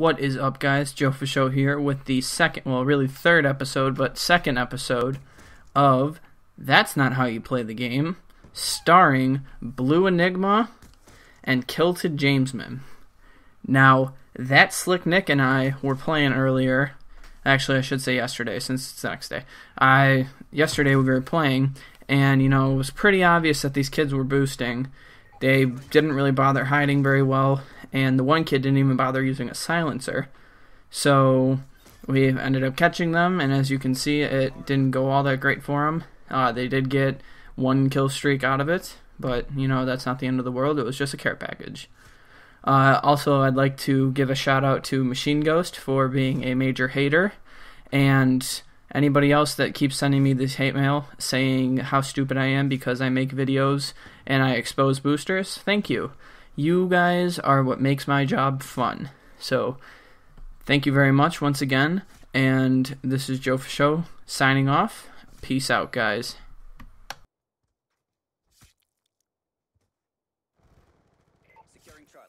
What is up, guys? Joe Fosho here with the second, well, really third episode, but second episode of That's Not How You Play the Game, starring Bleu Enigma and Kilted Jamesman. Now, that Slick Nick and I were playing earlier. Actually, I should say yesterday, since it's the next day. I yesterday we were playing, and you know it was pretty obvious that these kids were boosting. They didn't really bother hiding very well, and the one kid didn't even bother using a silencer. So we ended up catching them, and as you can see, it didn't go all that great for them. Uh, they did get one kill streak out of it, but you know that's not the end of the world. It was just a care package. Uh, also, I'd like to give a shout out to Machine Ghost for being a major hater, and anybody else that keeps sending me this hate mail saying how stupid I am because I make videos and I expose boosters. Thank you. You guys are what makes my job fun. So thank you very much once again. And this is Joe Fosho signing off. Peace out, guys. Securing Charlie.